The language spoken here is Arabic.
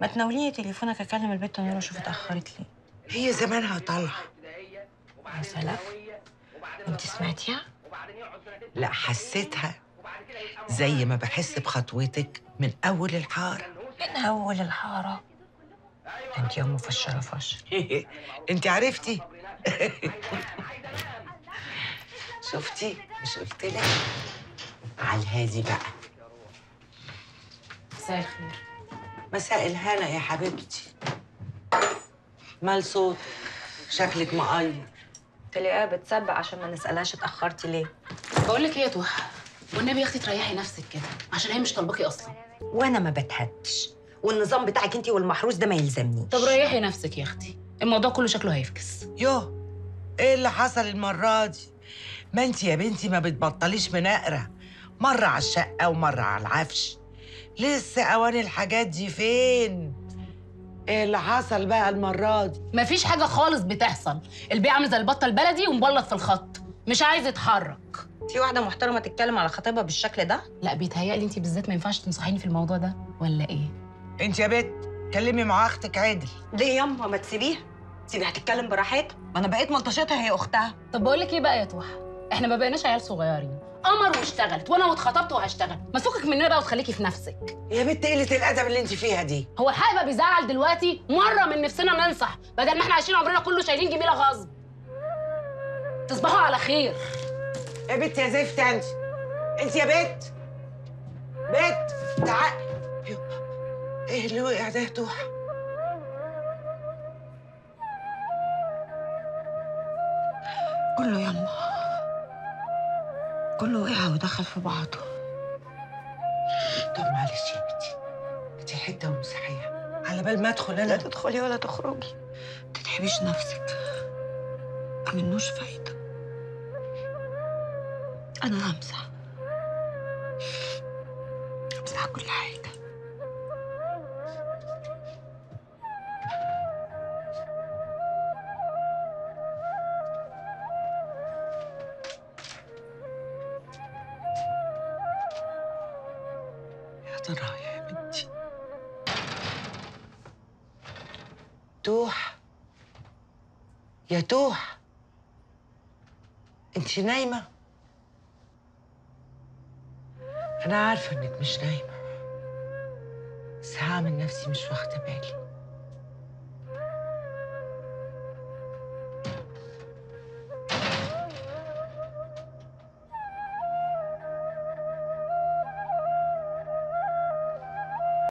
ما تناوليني تليفونك اكلم البت نور أشوف اتاخرت ليه هي زمانها طالعه يا سلام. انت سمعتيها؟ لا حسيتها زي ما بحس بخطوتك من أول الحارة. من أول الحارة؟ انت يا أم فشره فشر انت عرفتي؟ شفتي؟ مش قلت لك؟ على الهادي بقى. مساء الخير. مساء الهنا يا حبيبتي. مال صوتك شكلك مقير تلاقيها بتسبق عشان ما نسألهاش اتأخرتي ليه. بقول لك إيه يا توحة والنبي يا أختي تريحي نفسك كده عشان هي مش طالباكي أصلا. وأنا ما بتهدش. والنظام بتاعك انت والمحروس ده ما يلزمنيش. طب ريحي نفسك يا أختي. الموضوع كله شكله هيفكس. يوه إيه اللي حصل المرة دي؟ ما انت يا بنتي ما بتبطليش مناقرة. مرة على الشقة ومرة على العفش. لسه اوان الحاجات دي فين؟ إيه اللي حصل بقى المرة دي؟ مفيش حاجة خالص بتحصل. البيع عامل زي البطة البلدي ومبلط في الخط. مش عايز يتحرك. في واحدة محترمة تتكلم على خطيبها بالشكل ده؟ لا بيتهيألي انت بالذات ما ينفعش تنصحيني في الموضوع ده ولا إيه؟ انت يا بت كلمي مع أختك عادل. ليه ياما ما تسيبيها. سيبيها تتكلم براحتها. ما أنا بقيت ملطشتها هي أختها. طب بقول لك إيه بقى يا توحة؟ إحنا ما بقيناش عيال صغيرين. قمر واشتغلت وأنا واتخطبت وهشتغل. ما تفكك مننا بقى وتخليكي في نفسك. يا بت قلة الأدب اللي انت فيها دي. هو الحق بقى بيزعل دلوقتي؟ مرة من نفسنا ننصح بدل ما إحنا عايشين عمرنا كله شايلين جميلة غصب. تصبحوا على خير. يا بت يا زفت انت. انت يا بت بت تعالي يو. إيه اللي وقع ده يا توحة؟ كله يما كله وقع ودخل في بعضه. طب معلش يا بنتي دي حتة ومسحيه على بال ما أدخل لا أنا تدخلي ولا تخرجي. ما تتعبيش نفسك. ما منوش فايدة. أنا همسح. همسح كل حاجة. ترى يا بنتي. توح. يا توح. انت نايمة؟ أنا عارفة إنك مش نايمة. بس هعمل نفسي مش واخدة بالي.